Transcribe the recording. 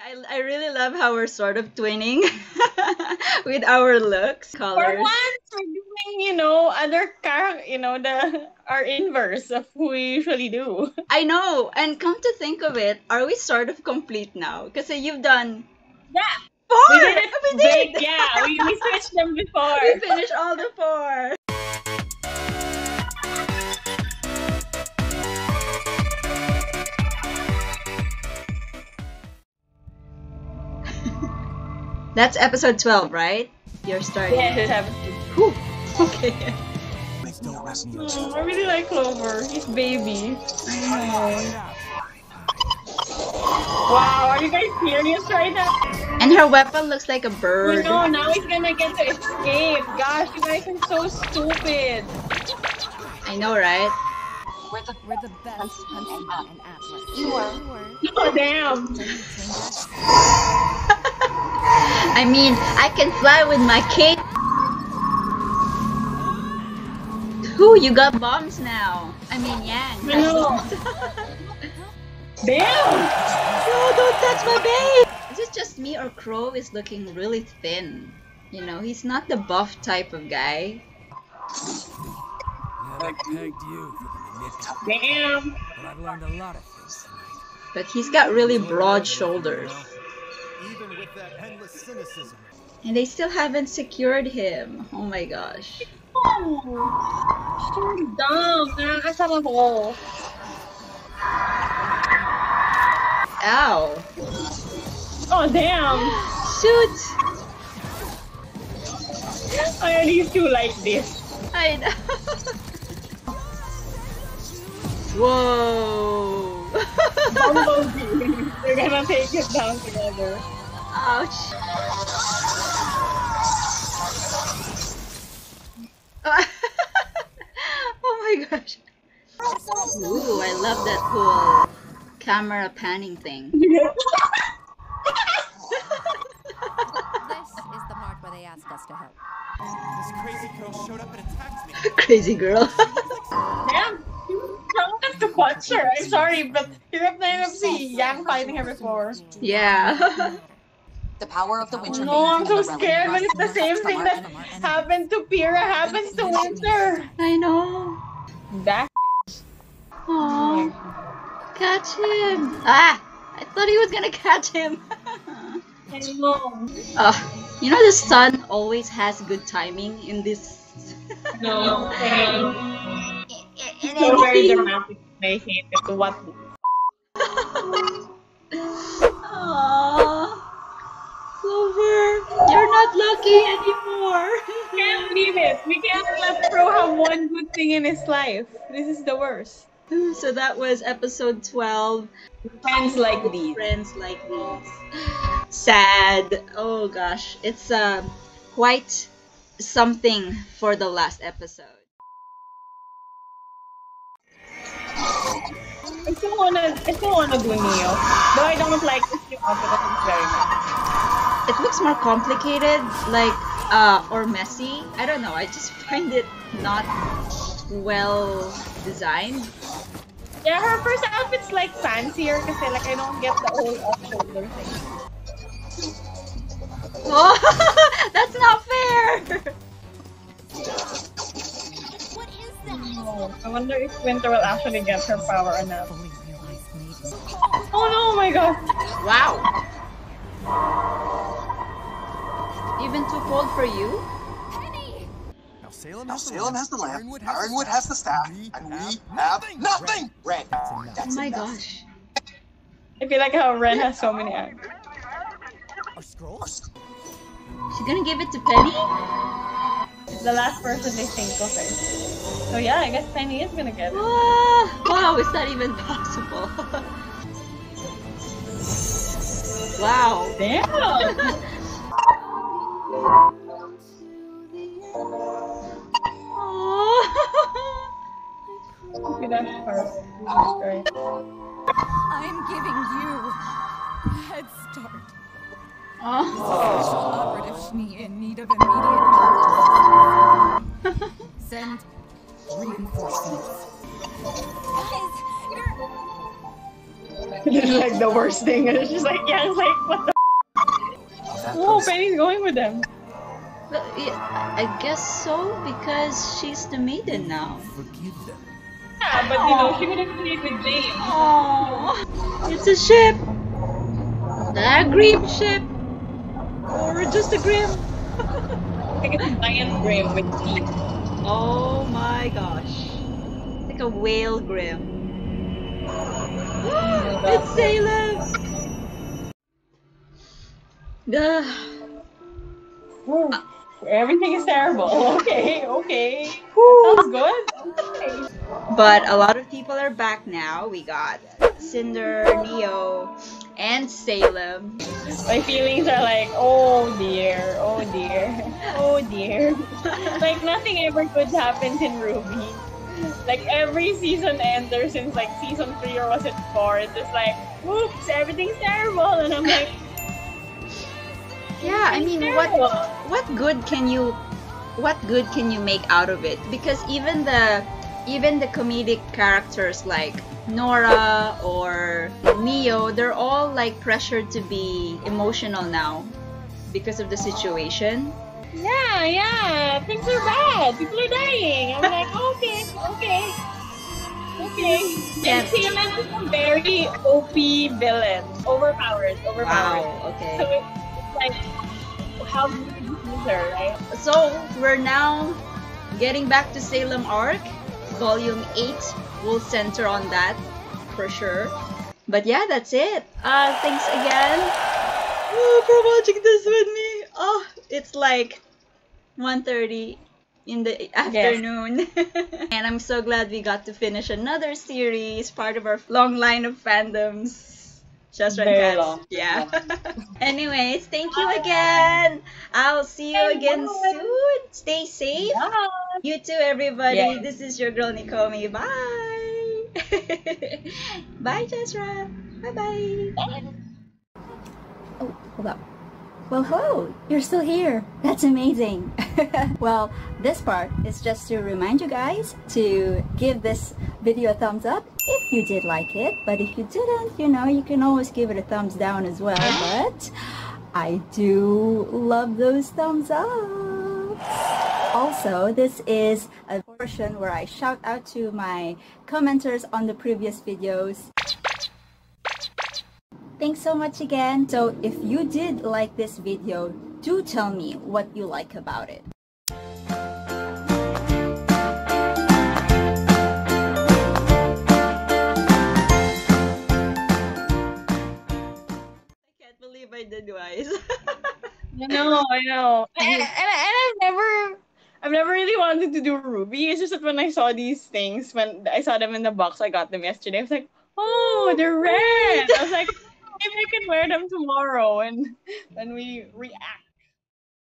I, I really love how we're sort of twinning with our looks, colors. For once, we're doing, you know, other car, you know, the our inverse of who we usually do. I know, and come to think of it, are we sort of complete now? Because you've done Yeah, four. we did it. We did. big, Yeah, we, we switched them before. we finished all the four. That's episode 12, right? You're starting. Yeah, it happens. Whew. Okay. Oh, I really like Clover. He's baby. Wow, are you guys serious right now? And her weapon looks like a bird. no, now he's gonna get to escape. Gosh, you guys are so stupid. I know, right? We're the, We're the best huntsman in Atlas. You are. Oh damn. I mean, I can fly with my cape. Who? You got bombs now. I mean, Yang. I know. Damn. No, don't touch my babe! Is it just me or Qrow is looking really thin? You know, he's not the buff type of guy. Never pegged you for Damn. but I've learned a lot of things tonight. But he's got really broad shoulders. Even with that endless cynicism. And they still haven't secured him. Oh my gosh. Oh, so dumb. Nakakasama ko. Ow. Oh, damn. Shoot! I used to like this. I know. Whoa! Bumblebee. They're gonna take it down together. Ouch. oh my gosh. Ooh, I love that whole camera panning thing. This is the part where they ask us to help. This crazy girl showed up and attacked me. Crazy girl. Damn. Someone has to watch her. I'm sorry, but hirap na hirap si Yang fighting her before. yeah. The power of the winter No, I'm so maiden and the scared relic when it's the same thing our that enemy. happened to Pyrrha happens to Winter. I know. That Aww. Catch him. Ah! I thought he was gonna catch him. I know. Oh, you know the sun always has good timing in this. No. Okay. in So very anything. dramatic. I hate it. What? Not lucky anymore. Can't believe it. We can't let Qrow have one good thing in his life. This is the worst. so that was episode 12. Friends like these. Friends like these. Sad. Oh gosh, it's uh, quite something for the last episode. I still wanna, I still wanna do Neo. Though I don't like this new his very much. It looks more complicated, like uh, or messy. I don't know. I just find it not well designed. Yeah, her first outfit's like fancier kasi like I don't get the whole off-shoulder thing. Oh, that's not fair. Oh, I wonder if Winter will actually get her power or not. Fully realized. Oh no, oh my god. Wow. Even too cold for you? Now Salem Now has the Salem lamp, has the lamp, Ironwood Ironwood has the staff, and we have nothing! Red. Oh That's my enough. gosh. I feel like how Ren has so many eyes. Our scrolls? She's gonna give it to Penny? The last person they think of it. So yeah, I guess Penny is gonna get it. Ah, wow, is that even possible? wow. Damn! I'm giving you a head start. Oh. Special operative Schnee in need of immediate medical. Send reinforcements. Guys, you're... This is like the worst thing. It's just like, yeah, it's like, what the That Whoa, person- Penny's going with them. But, yeah, I guess so because she's the maiden now. Forgive them. Yeah, but you know, she would have played with James. Oh, it's a ship. The Grimm ship, or just a Grimm. Like it's a giant Grimm with teeth. Oh my gosh, like a whale Grimm. it's Salem. Everything is terrible. Okay, okay. Sounds good. Okay. But a lot of people are back now. We got Cinder, Neo, and Salem. My feelings are like, oh dear, oh dear, oh dear. like nothing ever good happens in RWBY. Like every season ender since like season three or was it four, it's just like, oops, everything's terrible, and I'm like, Yeah, I mean, what what good can you what good can you make out of it? Because even the even the comedic characters like Nora or Neo, they're all like pressured to be emotional now because of the situation. Yeah, yeah, things are bad. People are dying. I'm like, okay, okay, okay. And Salem is a very OP villain. Overpowered, overpowered. So okay. it's like, how do you use her, right? So we're now getting back to Salem Arc. Volume 8 We'll center on that for sure. But yeah, that's it. Uh, thanks again oh, for watching this with me. Oh, it's like 1.30 in the afternoon. and I'm so glad we got to finish another series, part of our long line of fandoms. Just right, Very guys. long. Yeah. Anyways, thank you again. I'll see you again Bye. soon. Stay safe. Yeah. You too, everybody. Yeah. This is your girl Nekomi. Bye. bye, Jezra. Bye bye. Oh, hold up. Well, hello! You're still here! That's amazing! well, this part is just to remind you guys to give this video a thumbs up if you did like it. But if you didn't, you know, you can always give it a thumbs down as well. But I do love those thumbs up! Also, this is a portion where I shout out to my commenters on the previous videos. Thanks so much again. So if you did like this video, do tell me what you like about it. Can't believe I did Weiss. I know, I know. And, and, and I've never, I've never really wanted to do Ruby. It's just that when I saw these things, when I saw them in the box, I got them yesterday. I was like, oh, oh they're red. I was like, maybe I can wear them tomorrow and when we react